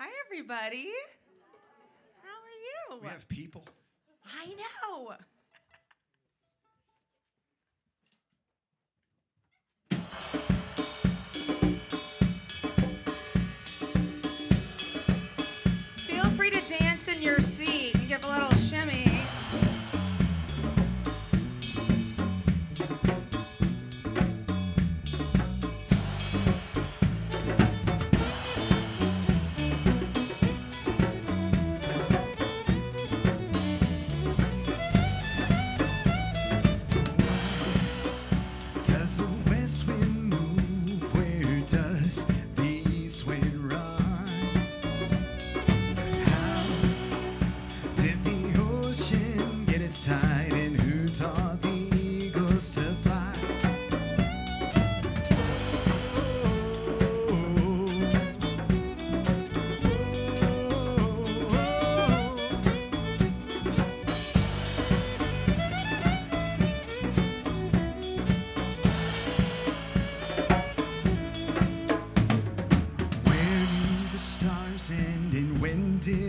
Hi, everybody. How are you? We have people. I know.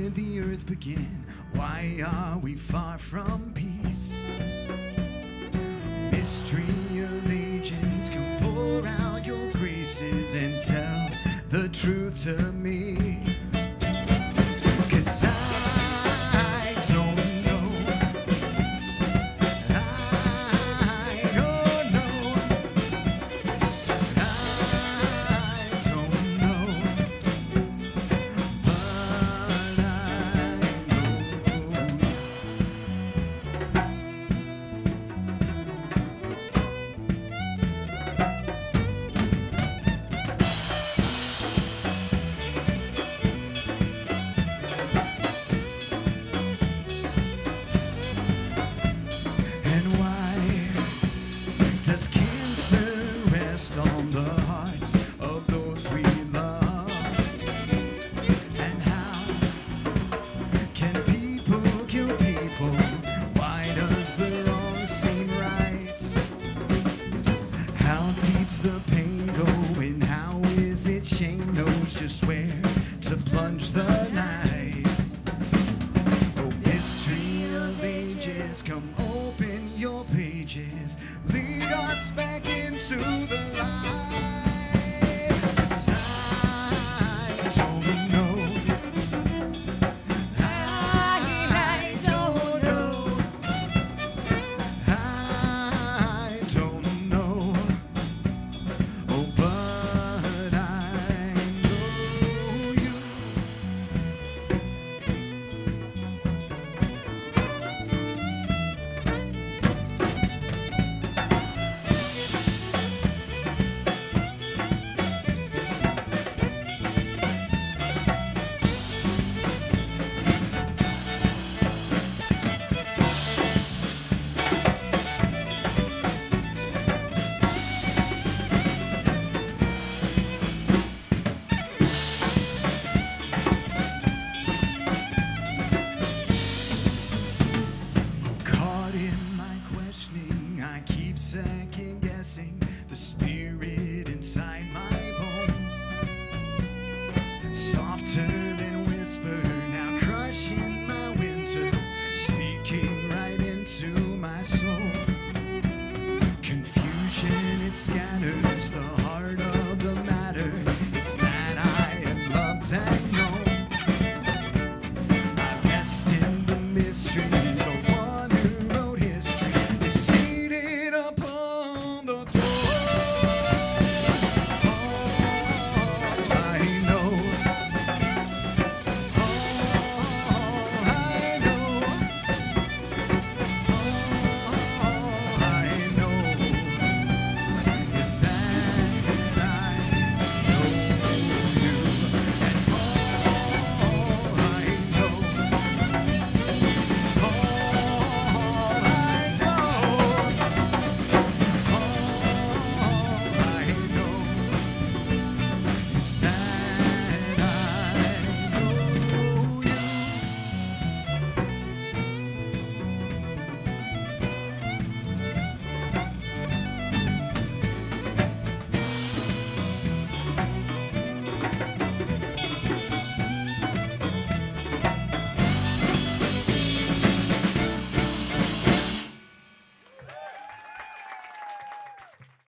Did the earth begin? Why are we far from peace? Mystery of ages, come pour out your graces and tell the truth to me. Cause I does cancer rest on the hearts of those we love? And how can people kill people? Why does the wrong seem right? How deep's the pain going? How is it shame knows just where to plunge the knife? Oh, mystery of ages, come back Softer than whisper, now crushing my winter, speaking right into my soul. Confusion, it scatters the heart